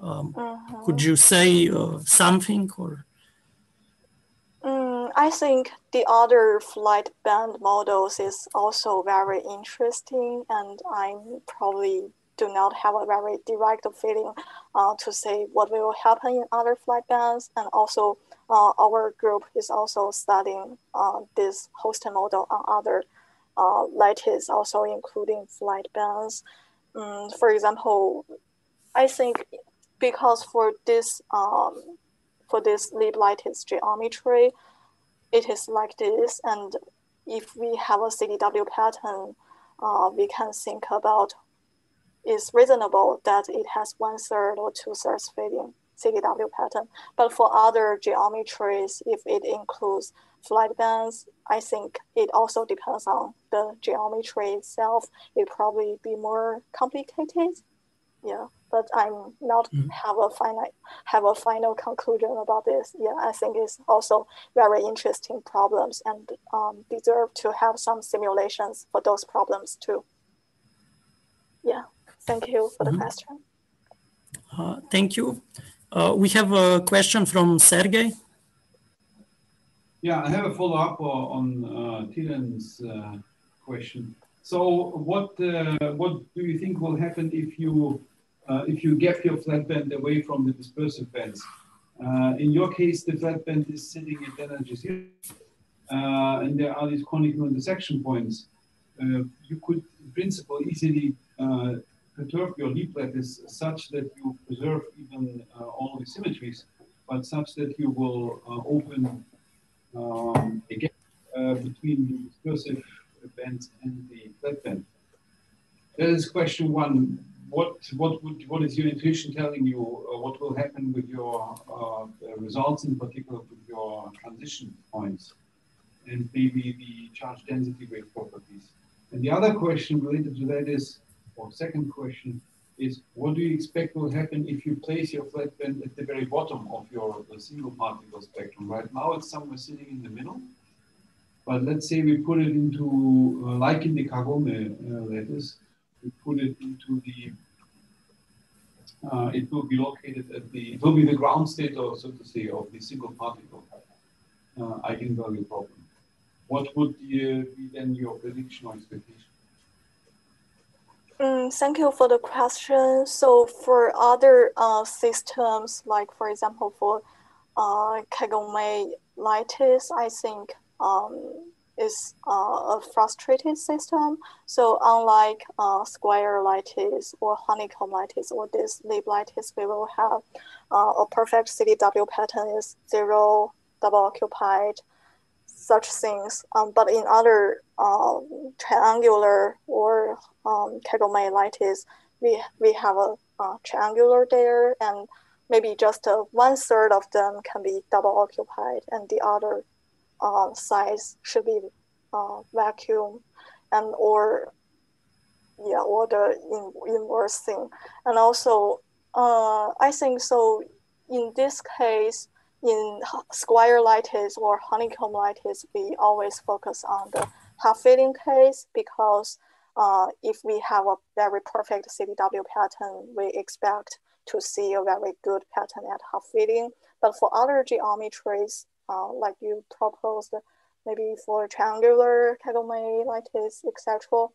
Um, -huh. Could you say something or? Mm, I think the other flat band models is also very interesting, and I'm probably do not have a very direct feeling uh, to say what will happen in other flat bands. And also, uh, our group is also studying uh, this host model on other uh, lattice, also including flat bands. Um, for example, I think because for this um, for this Lieb lattice geometry, it is like this, and if we have a CDW pattern, uh, we can think about is reasonable that it has one third or two thirds filling CDW pattern. But for other geometries, if it includes flat bands, I think it also depends on the geometry itself. It probably be more complicated. Yeah, but I'm not mm-hmm. have a finite have a final conclusion about this. Yeah, I think it's also very interesting problems and um, deserve to have some simulations for those problems too. Yeah. Thank you for the mm -hmm. question. Uh, thank you. Uh, we have a question from Sergey. Yeah, I have a follow-up on uh, Tilen's uh, question. So, what uh, what do you think will happen if you uh, if you gap your flat band away from the dispersive bands? Uh, in your case, the flat band is sitting at energy zero, and there are these conical intersection points. you could, in principle, easily perturb your Lieb lattice such that you preserve even uh, all the symmetries, but such that you will uh, open um, a gap uh, between the dispersive band and the flat band. That is question one. What what would what is your intuition telling you? Uh, what will happen with your uh, results, in particular with your transition points, and maybe the charge density wave properties? And the other question related to that is, or second question is, what do you expect will happen if you place your flat band at the very bottom of your single particle spectrum? Right now, it's somewhere sitting in the middle. But let's say we put it into, uh, like in the Kagome uh, lattice, we put it into the, uh, it will be located at the, it will be the ground state, or so to say, of the single particle uh, eigenvalue problem. What would be then your prediction or expectation? Mm, thank you for the question. So for other uh, systems, like for example, for uh, Kagome lattice, I think um, is uh, a frustrated system. So unlike uh, square lattice or honeycomb lattice or this Lieb lattice, we will have uh, a perfect CDW pattern is zero double occupied, such things. Um, but in other um, triangular or um, Kagome we, we have a, a triangular there and maybe just uh, one third of them can be double occupied and the other uh, size should be uh, vacuum and or yeah or the in, inverse thing. And also uh, i think so in this case in square lattice or honeycomb lattice we always focus on the half filling case because uh, if we have a very perfect CDW pattern, we expect to see a very good pattern at half filling. But for other geometries, uh, like you proposed, maybe for triangular Kagome lattice, etc.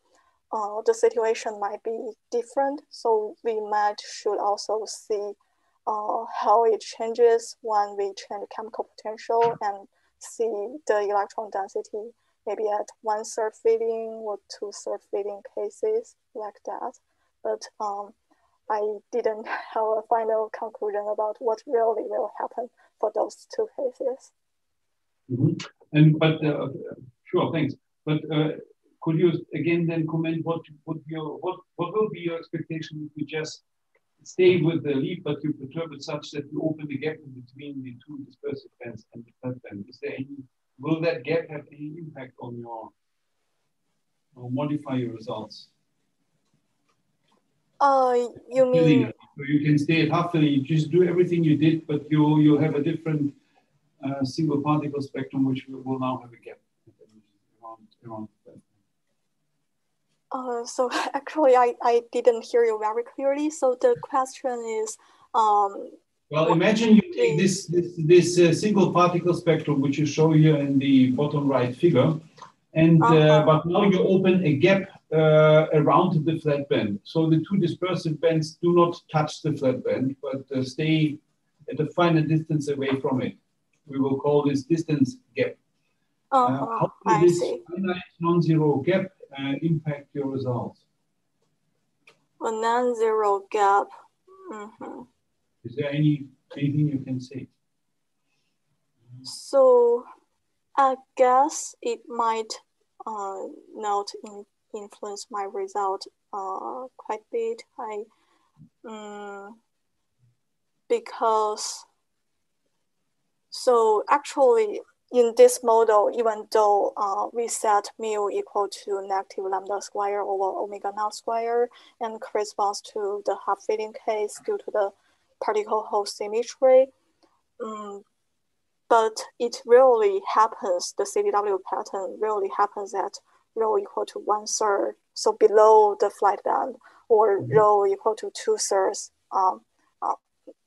Uh, the situation might be different. So we might should also see uh, how it changes when we change chemical potential and see the electron density maybe at one third filling or two third filling cases like that. But um, I didn't have a final conclusion about what really will happen for those two cases. Mm -hmm. And but uh, sure, thanks. But uh, could you again then comment what would your what what will be your expectation if you just stay with the Lieb, but you perturb it such that you open the gap between the two dispersive bands and the flat band? Is there any will that gap have any impact on your or modify your results? Uh, you mean so you can stay at half filling, you just do everything you did, but you you have a different uh, single particle spectrum, which will now have a gap around, around uh, so actually, I, I didn't hear you very clearly. So the question is, um, well, imagine you take this this, this uh, single particle spectrum, which you show here in the bottom right figure, and uh, -huh. but now you open a gap uh, around the flat band. So the two dispersive bands do not touch the flat band, but uh, stay at a finite distance away from it we will call this distance gap. Uh, uh, how will this finite non-zero gap uh, impact your results? A non-zero gap. Mm -hmm. Is there any anything you can say? So, I guess it might uh, not in, influence my result uh, quite a bit. I um, because so actually, in this model, even though uh, we set mu equal to negative lambda square over omega naught square and corresponds to the half filling case due to the particle hole symmetry, um, but it rarely happens, the CDW pattern rarely happens at rho equal to one third, so below the flat band, or mm-hmm. rho equal to two thirds, um, uh,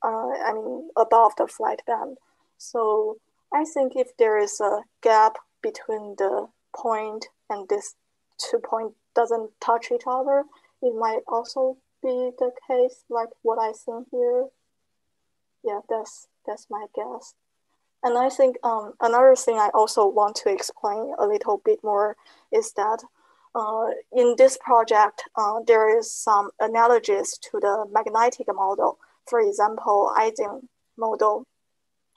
uh, I mean, above the flat band. So I think if there is a gap between the point and this two point doesn't touch each other, it might also be the case like what I see here. Yeah, that's that's my guess. And I think um, another thing I also want to explain a little bit more is that uh, in this project, uh, there is some analogies to the magnetic model. For example, Ising model,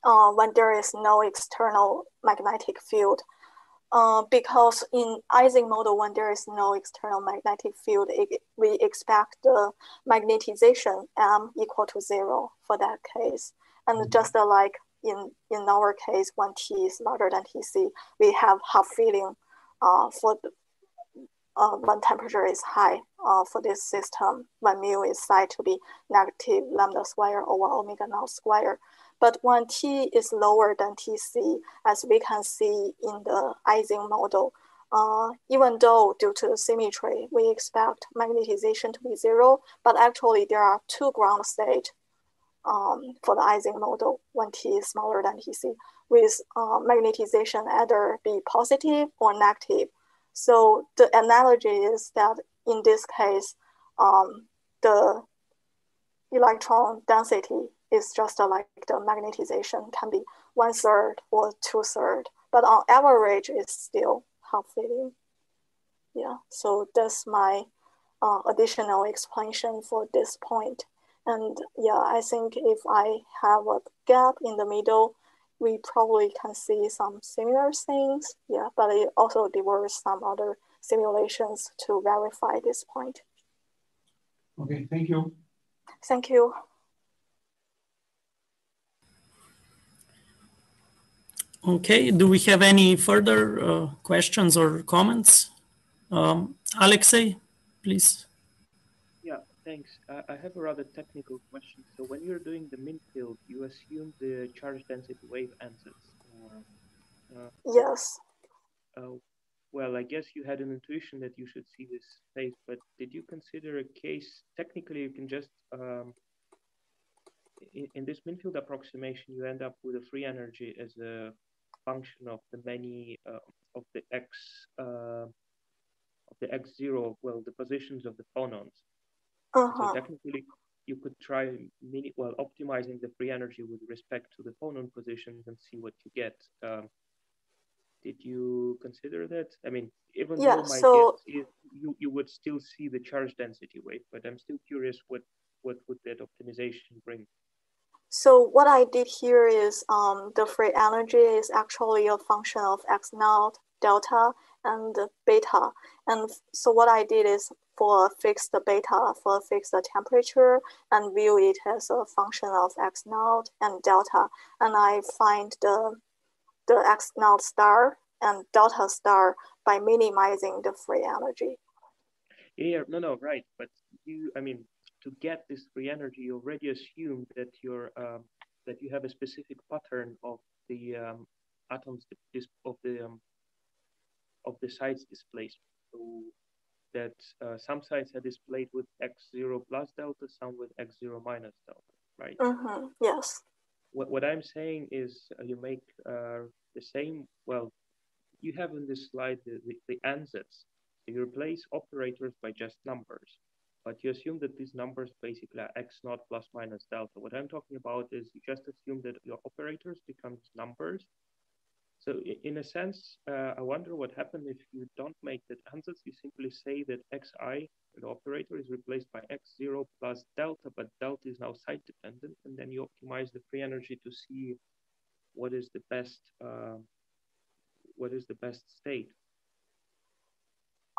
uh, when there is no external magnetic field. Uh, because in Ising model, when there is no external magnetic field, it, we expect the magnetization M equal to zero for that case. And mm-hmm. just like in, in our case, when T is larger than Tc, we have half filling uh, for the, uh, when temperature is high uh, for this system, when mu is said to be negative lambda square over omega naught square. But when T is lower than Tc, as we can see in the Ising model, uh, even though due to symmetry, we expect magnetization to be zero, but actually there are two ground state um, for the Ising model when T is smaller than Tc, with uh, magnetization either be positive or negative. So the analogy is that in this case, um, the electron density is just like the magnetization can be one third or two third, but on average, it's still half filling. Yeah, so that's my uh, additional explanation for this point. And yeah, I think if I have a gap in the middle, we probably can see some similar things. Yeah, but it also deserves some other simulations to verify this point. Okay, thank you. Thank you. Okay, do we have any further uh, questions or comments? Um, Alexei, please. Yeah, thanks. I have a rather technical question. So when you're doing the mean field, you assume the charge density wave ansatz. Uh, yes. Uh, well, I guess you had an intuition that you should see this phase, but did you consider a case, technically you can just, um, in, in this mean field approximation, you end up with a free energy as a function of the many uh, of the x uh, of the x zero, well, the positions of the phonons. Uh-huh. So technically, you could try mini, well optimizing the free energy with respect to the phonon positions and see what you get. Um, did you consider that? I mean, even yeah, though my so... guess is you, you would still see the charge density wave, but I'm still curious what what would that optimization bring? So what I did here is um, the free energy is actually a function of x naught, delta, and beta. And so what I did is for a fixed beta, for a fixed temperature, and view it as a function of x naught and delta. And I find the, the x naught star and delta star by minimizing the free energy. Yeah, no, no, right. But you, I mean, to get this free energy, you already assume that you're um, that you have a specific pattern of the um, atoms of the um, of the sites displacement. So that uh, some sites are displayed with x0 plus delta, some with x0 minus delta, right? Mm-hmm. Yes. What, what I'm saying is uh, you make uh, the same, well, you have in this slide the, the, the ansatz. So you replace operators by just numbers but you assume that these numbers basically are x naught plus minus delta. What I'm talking about is you just assume that your operators become numbers. So in a sense, uh, I wonder what happens if you don't make that ansatz. You simply say that xi, the operator, is replaced by x0 plus delta, but delta is now site dependent, and then you optimize the free energy to see what is the best uh, what is the best state.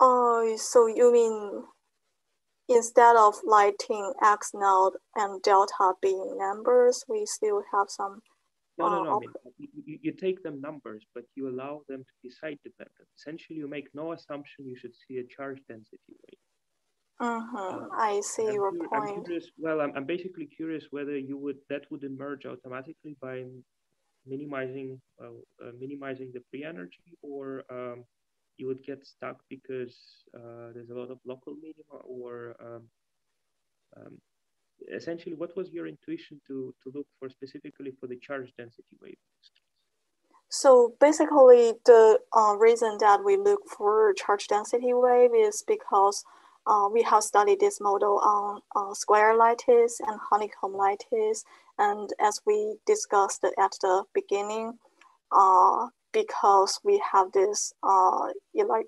Oh, so you mean instead of lighting x naught and delta being numbers, we still have some. No, no, no. Uh, I mean, you, you, take them numbers, but you allow them to be site dependent. Essentially, you make no assumption you should see a charge density rate. Mm-hmm. Uh, I see I'm your point. I'm curious, well, I'm, I'm basically curious whether you would that would emerge automatically by minimizing uh, uh, minimizing the free energy, or um, you would get stuck because uh, there's a lot of local minima or um, um, essentially what was your intuition to, to look for specifically for the charge density wave? So basically the uh, reason that we look for charge density wave is because uh, we have studied this model on uh, square lattice and honeycomb lattice. And as we discussed at the beginning, uh, because we have this uh, like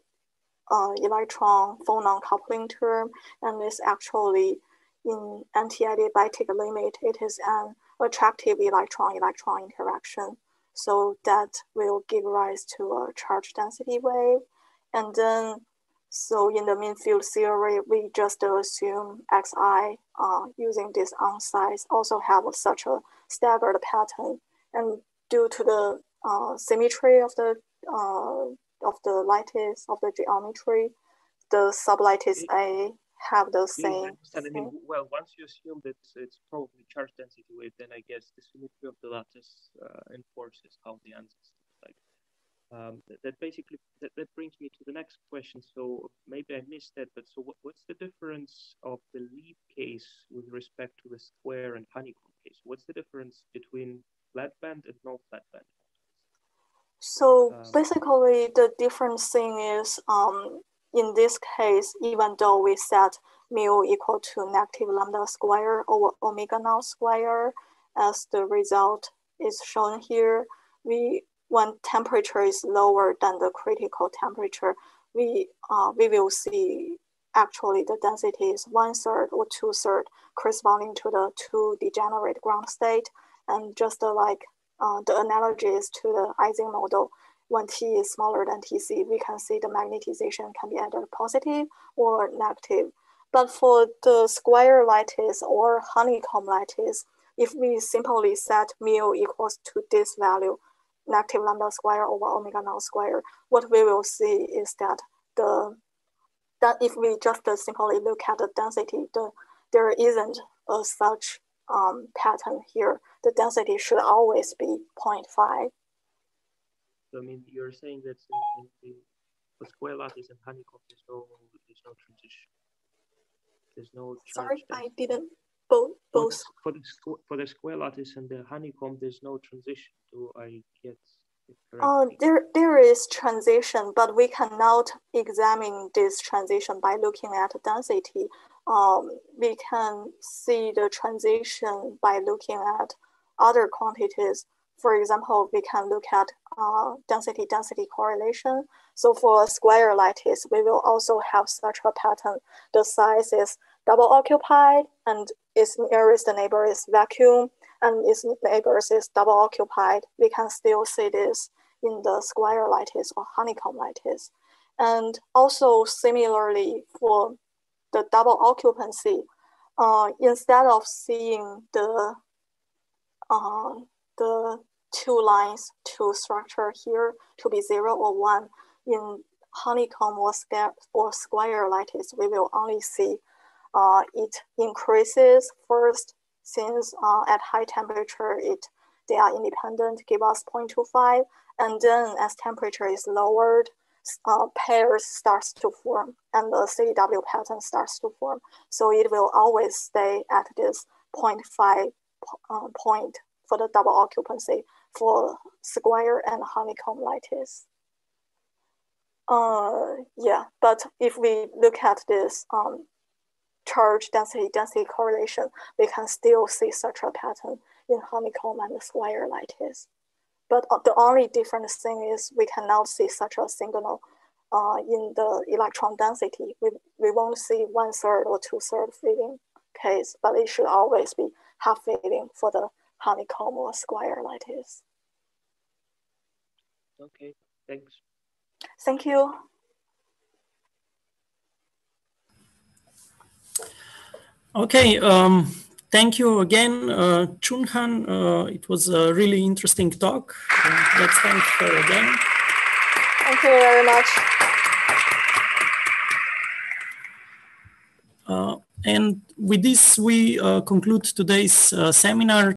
uh, electron phonon coupling term, and it's actually in anti-adiabatic limit, it is an attractive electron-electron interaction. So that will give rise to a charge density wave. And then, so in the mean field theory, we just assume Xi uh, using this ansatz also have such a staggered pattern. And due to the uh, symmetry of the uh, of the lattice of the geometry, the sublattice A have the same. I mean, well, once you assume that it's probably charge density wave, then I guess the symmetry of the lattice uh, enforces how the ansatz like. Um, that, that, basically that, that brings me to the next question. So maybe I missed that, but so what, what's the difference of the Lieb case with respect to the square and honeycomb case? What's the difference between flat band and no flat band? So um, basically, the different thing is um, in this case, even though we set mu equal to negative lambda square over omega naught square, as the result is shown here, we when temperature is lower than the critical temperature, we uh, we will see actually the density is one third or two third corresponding to the two degenerate ground state, and just uh, like uh, the analogy is to the Ising model, when t is smaller than tc, we can see the magnetization can be either positive or negative. But for the square lattice or honeycomb lattice, if we simply set mu equals to this value, negative lambda square over omega naught square, what we will see is that the that if we just simply look at the density, the, there isn't a such um, pattern here. The density should always be 0.5. So I mean, you're saying that in the square lattice and honeycomb, there's no there's no transition. There's no. Sorry, I didn't. Both both. For the for the square lattice and the honeycomb, there's no transition. Do I get? Uh, there, there is transition, but we cannot examine this transition by looking at density. Um, we can see the transition by looking at other quantities for example, we can look at uh, correlation. So for a square lattice, we will also have such a pattern. The size is double occupied and its nearest neighbor is vacuum and its neighbors is double occupied. We can still see this in the square lattice or honeycomb lattice. And also similarly for the double occupancy, uh, instead of seeing the uh, the two lines to structure here to be zero or one. In honeycomb or, square, or square lattice, we will only see uh, it increases first since uh, at high temperature, it they are independent, give us 0.25. And then as temperature is lowered, uh, pairs starts to form and the CDW pattern starts to form. So it will always stay at this 0.5 uh, point for the double occupancy for square and honeycomb lattice. Uh, yeah, but if we look at this um, charge density density correlation, we can still see such a pattern in honeycomb and square lattice. But uh, the only different thing is we cannot see such a signal uh, in the electron density. We, we won't see one third or two third filling case, but it should always be half filling for the honeycomb or square lattice. Okay, thanks. Thank you. Okay, um, thank you again, uh, Chunhan. Uh, it was a really interesting talk. Uh, let's thank her again. Thank you very much. Uh, and with this, we uh, conclude today's uh, seminar.